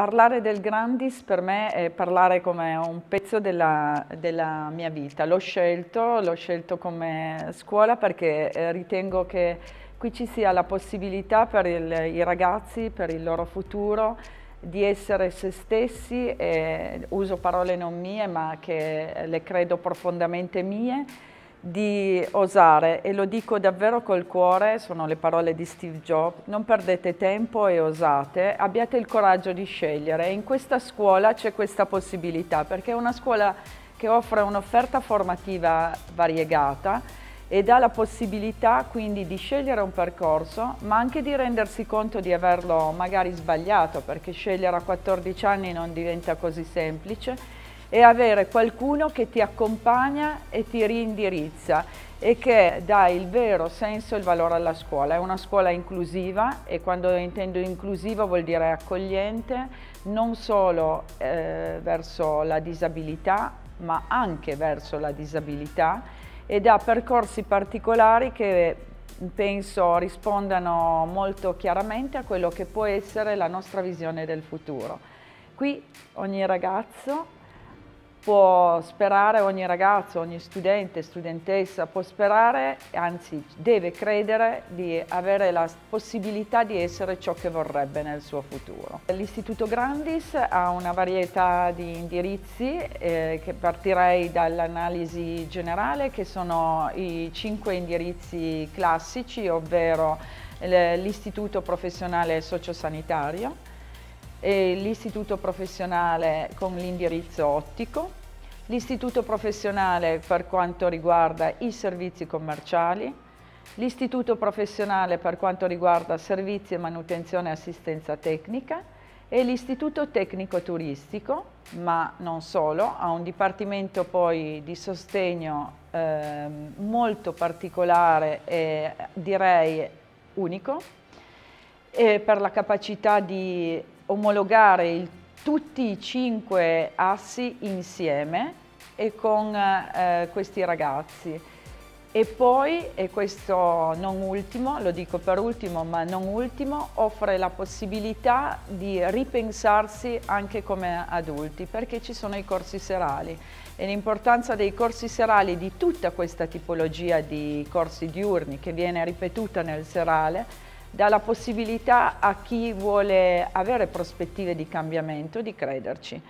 parlare del Grandis per me è parlare come un pezzo della, della mia vita. L'ho scelto, l'ho scelto come scuola perché eh, ritengo che qui ci sia la possibilità per il, i ragazzi, per il loro futuro, di essere se stessi, e uso parole non mie ma che le credo profondamente mie, di osare, e lo dico davvero col cuore, sono le parole di Steve Jobs, non perdete tempo e osate, abbiate il coraggio di scegliere. in questa scuola c'è questa possibilità, perché è una scuola che offre un'offerta formativa variegata e dà la possibilità quindi di scegliere un percorso, ma anche di rendersi conto di averlo magari sbagliato, perché scegliere a 14 anni non diventa così semplice, e avere qualcuno che ti accompagna e ti rindirizza e che dà il vero senso e il valore alla scuola. È una scuola inclusiva e quando intendo inclusiva vuol dire accogliente non solo eh, verso la disabilità ma anche verso la disabilità ed ha percorsi particolari che penso rispondano molto chiaramente a quello che può essere la nostra visione del futuro. Qui ogni ragazzo può sperare ogni ragazzo, ogni studente, studentessa, può sperare, anzi deve credere di avere la possibilità di essere ciò che vorrebbe nel suo futuro. L'Istituto Grandis ha una varietà di indirizzi eh, che partirei dall'analisi generale che sono i cinque indirizzi classici, ovvero l'Istituto Professionale Sociosanitario, l'istituto professionale con l'indirizzo ottico, l'istituto professionale per quanto riguarda i servizi commerciali, l'istituto professionale per quanto riguarda servizi e manutenzione e assistenza tecnica e l'istituto tecnico turistico, ma non solo, ha un dipartimento poi di sostegno eh, molto particolare e direi unico per la capacità di omologare il, tutti i cinque assi insieme e con eh, questi ragazzi. E poi, e questo non ultimo, lo dico per ultimo ma non ultimo, offre la possibilità di ripensarsi anche come adulti perché ci sono i corsi serali e l'importanza dei corsi serali di tutta questa tipologia di corsi diurni che viene ripetuta nel serale dà la possibilità a chi vuole avere prospettive di cambiamento di crederci.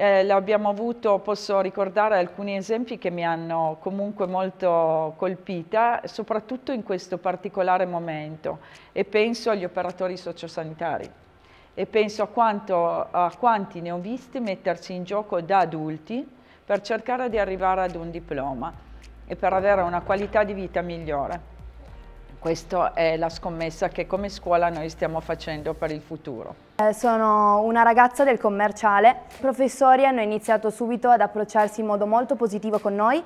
Eh, l'abbiamo avuto, posso ricordare alcuni esempi che mi hanno comunque molto colpita, soprattutto in questo particolare momento e penso agli operatori sociosanitari e penso a, quanto, a quanti ne ho visti mettersi in gioco da adulti per cercare di arrivare ad un diploma e per avere una qualità di vita migliore. Questa è la scommessa che come scuola noi stiamo facendo per il futuro. Eh, sono una ragazza del commerciale. I professori hanno iniziato subito ad approcciarsi in modo molto positivo con noi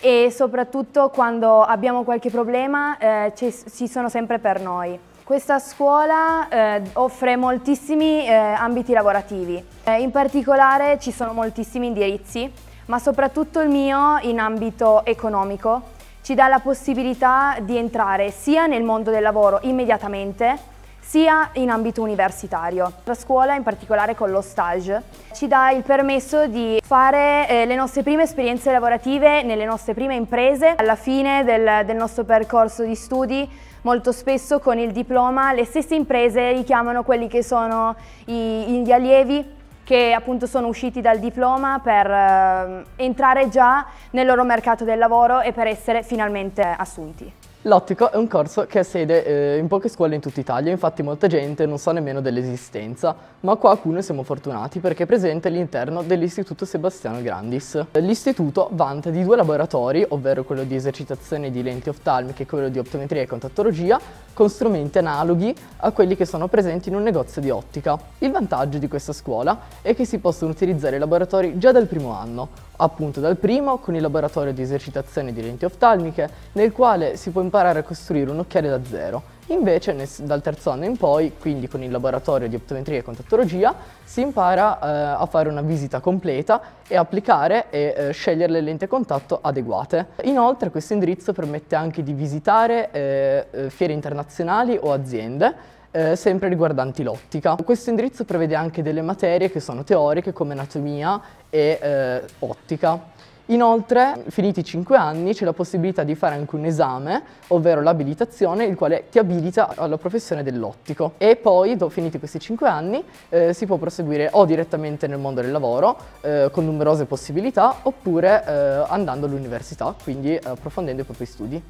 e soprattutto quando abbiamo qualche problema eh, ci sono sempre per noi. Questa scuola eh, offre moltissimi eh, ambiti lavorativi, eh, in particolare ci sono moltissimi indirizzi, ma soprattutto il mio in ambito economico ci dà la possibilità di entrare sia nel mondo del lavoro immediatamente, sia in ambito universitario. La scuola, in particolare con lo stage, ci dà il permesso di fare eh, le nostre prime esperienze lavorative nelle nostre prime imprese. Alla fine del, del nostro percorso di studi, molto spesso con il diploma, le stesse imprese richiamano quelli che sono i, gli allievi che appunto sono usciti dal diploma per eh, entrare già nel loro mercato del lavoro e per essere finalmente assunti. L'Ottico è un corso che ha sede eh, in poche scuole in tutta Italia, infatti molta gente non sa nemmeno dell'esistenza, ma qua a Cuneo siamo fortunati perché è presente all'interno dell'Istituto Sebastiano Grandis. L'istituto vanta di due laboratori, ovvero quello di esercitazione di lenti oftalmiche e quello di optometria e contattologia, con strumenti analoghi a quelli che sono presenti in un negozio di ottica. Il vantaggio di questa scuola è che si possono utilizzare i laboratori già dal primo anno, appunto dal primo con il laboratorio di esercitazione di lenti oftalmiche nel quale si può imparare a costruire un occhiale da zero. Invece nel, dal terzo anno in poi, quindi con il laboratorio di optometria e contattologia, si impara eh, a fare una visita completa e applicare e eh, scegliere le lenti a contatto adeguate. Inoltre questo indirizzo permette anche di visitare eh, eh fiere internazionali o aziende eh, sempre riguardanti l'ottica. Questo indirizzo prevede anche delle materie che sono teoriche come anatomia e eh, ottica. Inoltre, finiti i 5 anni, c'è la possibilità di fare anche un esame, ovvero l'abilitazione, il quale ti abilita alla professione dell'ottico. E poi, dopo finiti questi 5 anni, eh, si può proseguire o direttamente nel mondo del lavoro, eh, con numerose possibilità, oppure eh, andando all'università, quindi approfondendo i propri studi.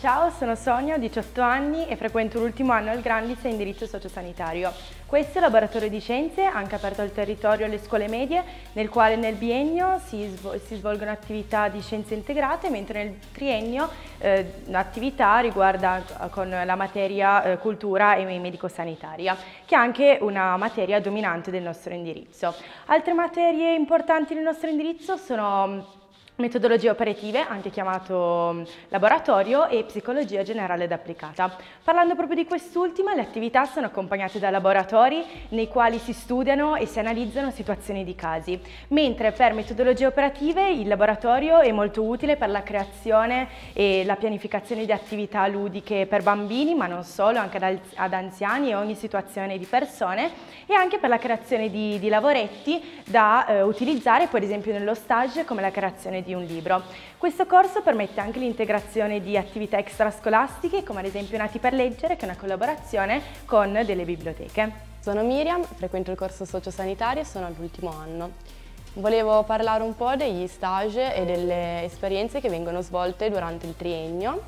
Ciao, sono Sonia, ho 18 anni e frequento l'ultimo anno al Grandis a indirizzo sociosanitario. Questo è il laboratorio di scienze, anche aperto al territorio alle scuole medie, nel quale nel biennio si, svol si svolgono attività di scienze integrate, mentre nel triennio eh, l'attività riguarda con la materia eh, cultura e medico-sanitaria, che è anche una materia dominante del nostro indirizzo. Altre materie importanti del nostro indirizzo sono metodologie operative, anche chiamato mm, laboratorio, e psicologia generale ed applicata. Parlando proprio di quest'ultima, le attività sono accompagnate da laboratori nei quali si studiano e si analizzano situazioni di casi, mentre per metodologie operative il laboratorio è molto utile per la creazione e la pianificazione di attività ludiche per bambini, ma non solo, anche ad, anziani e ogni situazione di persone, e anche per la creazione di, di lavoretti da eh, utilizzare, per esempio nello stage, come la creazione di di un libro. Questo corso permette anche l'integrazione di attività extrascolastiche, come ad esempio Nati per leggere, che è una collaborazione con delle biblioteche. Sono Miriam, frequento il corso sociosanitario e sono all'ultimo anno. Volevo parlare un po' degli stage e delle esperienze che vengono svolte durante il triennio.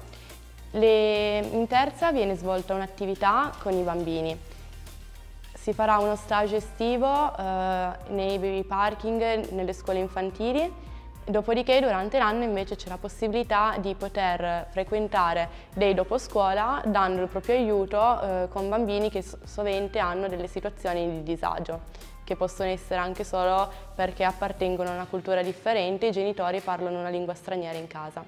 Le... In terza viene svolta un'attività con i bambini. Si farà uno stage estivo eh, nei baby parking nelle scuole infantili Dopodiché durante l'anno invece c'è la possibilità di poter frequentare dei dopo scuola dando il proprio aiuto eh, con bambini che sovente hanno delle situazioni di disagio che possono essere anche solo perché appartengono a una cultura differente e i genitori parlano una lingua straniera in casa.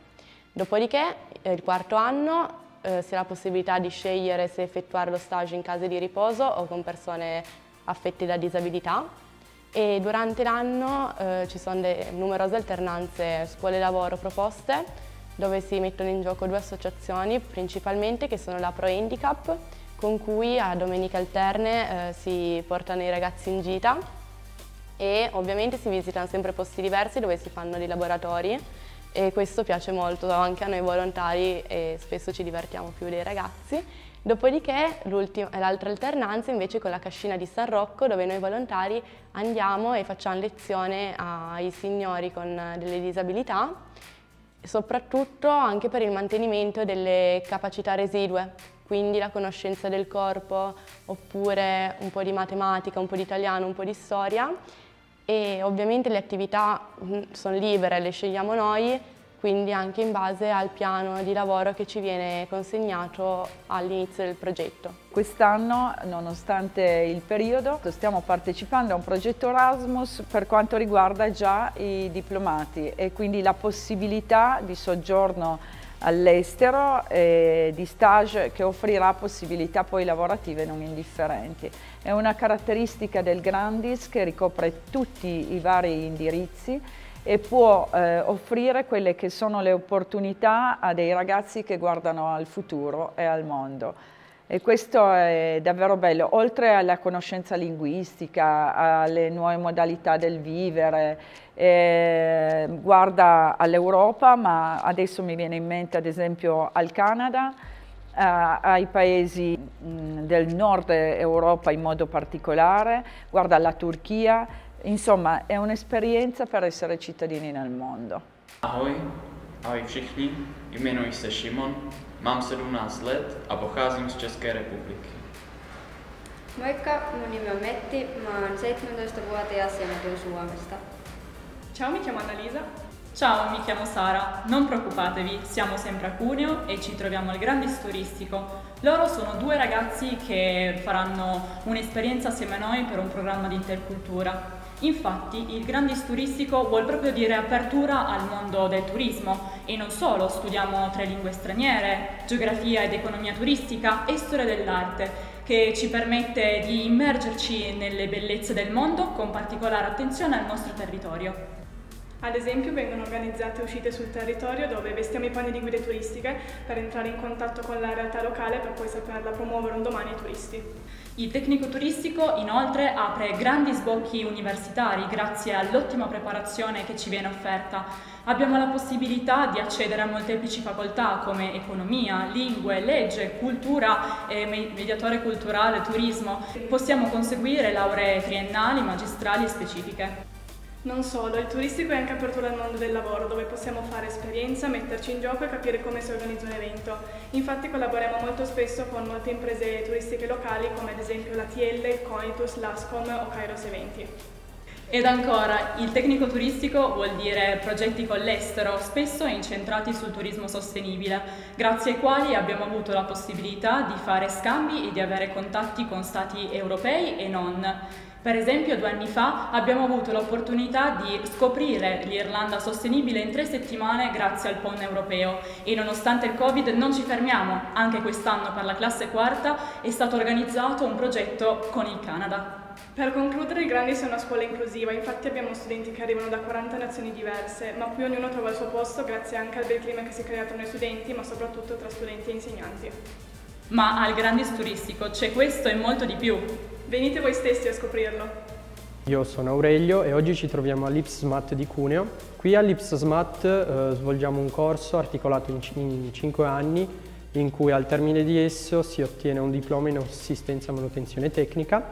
Dopodiché eh, il quarto anno eh, si ha la possibilità di scegliere se effettuare lo stage in case di riposo o con persone affette da disabilità e durante l'anno eh, ci sono numerose alternanze scuole-lavoro proposte dove si mettono in gioco due associazioni principalmente che sono la Pro Handicap con cui a domeniche alterne eh, si portano i ragazzi in gita e ovviamente si visitano sempre posti diversi dove si fanno dei laboratori e questo piace molto anche a noi volontari e spesso ci divertiamo più dei ragazzi Dopodiché l'altra alternanza invece con la cascina di San Rocco dove noi volontari andiamo e facciamo lezione ai signori con delle disabilità, soprattutto anche per il mantenimento delle capacità residue, quindi la conoscenza del corpo oppure un po' di matematica, un po' di italiano, un po' di storia. E ovviamente le attività mm, sono libere, le scegliamo noi quindi anche in base al piano di lavoro che ci viene consegnato all'inizio del progetto. Quest'anno, nonostante il periodo, stiamo partecipando a un progetto Erasmus per quanto riguarda già i diplomati e quindi la possibilità di soggiorno all'estero e di stage che offrirà possibilità poi lavorative non indifferenti. È una caratteristica del Grandis che ricopre tutti i vari indirizzi e può eh, offrire quelle che sono le opportunità a dei ragazzi che guardano al futuro e al mondo. E questo è davvero bello, oltre alla conoscenza linguistica, alle nuove modalità del vivere, eh, guarda all'Europa, ma adesso mi viene in mente ad esempio al Canada, eh, ai paesi mh, del nord Europa in modo particolare, guarda alla Turchia, Insomma, è un'esperienza per essere cittadini nel mondo. Ahoj, ahoj všichni, jmenuji se Šimon, mám 17 let a pocházím z České republiky. Moikka, mun nimi on Metti, mä oon 17-vuotias ja mä tulen Suomesta. Ciao, mi chiamo Annalisa. Ciao, mi chiamo Sara. Non preoccupatevi, siamo sempre a Cuneo e ci troviamo al Grandis Turistico. Loro sono due ragazzi che faranno un'esperienza assieme a noi per un programma di intercultura. Infatti il Grandis Turistico vuol proprio dire apertura al mondo del turismo e non solo, studiamo tre lingue straniere, geografia ed economia turistica e storia dell'arte che ci permette di immergerci nelle bellezze del mondo con particolare attenzione al nostro territorio. Ad esempio vengono organizzate uscite sul territorio dove vestiamo i panni di guide turistiche per entrare in contatto con la realtà locale per poi saperla promuovere un domani ai turisti. Il tecnico turistico inoltre apre grandi sbocchi universitari grazie all'ottima preparazione che ci viene offerta. Abbiamo la possibilità di accedere a molteplici facoltà come economia, lingue, legge, cultura, eh, mediatore culturale, turismo. Possiamo conseguire lauree triennali, magistrali e specifiche. Non solo, il turistico è anche apertura al mondo del lavoro, dove possiamo fare esperienza, metterci in gioco e capire come si organizza un evento. Infatti collaboriamo molto spesso con molte imprese turistiche locali, come ad esempio la TL, Conitus, Lascom o Kairos Eventi. Ed ancora, il tecnico turistico vuol dire progetti con l'estero, spesso incentrati sul turismo sostenibile, grazie ai quali abbiamo avuto la possibilità di fare scambi e di avere contatti con stati europei e non. Per esempio due anni fa abbiamo avuto l'opportunità di scoprire l'Irlanda sostenibile in tre settimane grazie al PON europeo e nonostante il Covid non ci fermiamo, anche quest'anno per la classe quarta è stato organizzato un progetto con il Canada. Per concludere, il Grandis è una scuola inclusiva, infatti abbiamo studenti che arrivano da 40 nazioni diverse, ma qui ognuno trova il suo posto grazie anche al bel clima che si è creato nei studenti, ma soprattutto tra studenti e insegnanti. Ma al Grandis turistico c'è questo e molto di più. Venite voi stessi a scoprirlo. Io sono Aurelio e oggi ci troviamo all'IPSMAT di Cuneo. Qui all'IPSMAT eh, svolgiamo un corso articolato in, in 5 anni in cui al termine di esso si ottiene un diploma in assistenza e manutenzione tecnica.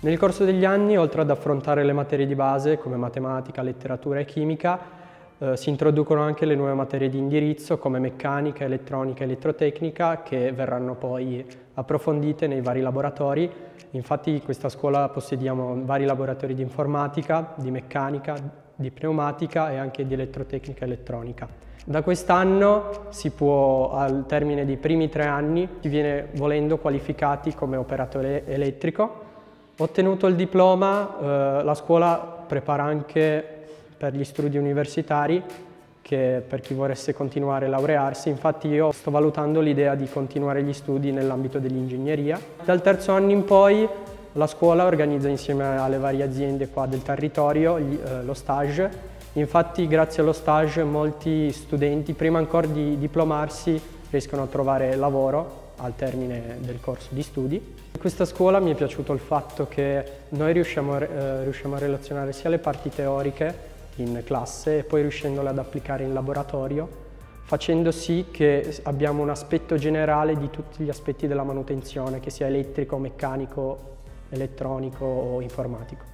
Nel corso degli anni, oltre ad affrontare le materie di base come matematica, letteratura e chimica, eh, si introducono anche le nuove materie di indirizzo come meccanica, elettronica e elettrotecnica che verranno poi approfondite nei vari laboratori. Infatti in questa scuola possediamo vari laboratori di informatica, di meccanica, di pneumatica e anche di elettrotecnica e elettronica. Da quest'anno si può, al termine dei primi tre anni, si viene volendo qualificati come operatore elettrico. Ottenuto il diploma, eh, la scuola prepara anche per gli studi universitari che per chi volesse continuare a laurearsi. Infatti io sto valutando l'idea di continuare gli studi nell'ambito dell'ingegneria. Dal terzo anno in poi la scuola organizza insieme alle varie aziende qua del territorio eh, lo stage. Infatti grazie allo stage molti studenti prima ancora di diplomarsi riescono a trovare lavoro al termine del corso di studi. In questa scuola mi è piaciuto il fatto che noi riusciamo, eh, riusciamo a relazionare sia le parti teoriche in classe e poi riuscendole ad applicare in laboratorio facendo sì che abbiamo un aspetto generale di tutti gli aspetti della manutenzione, che sia elettrico, meccanico, elettronico o informatico.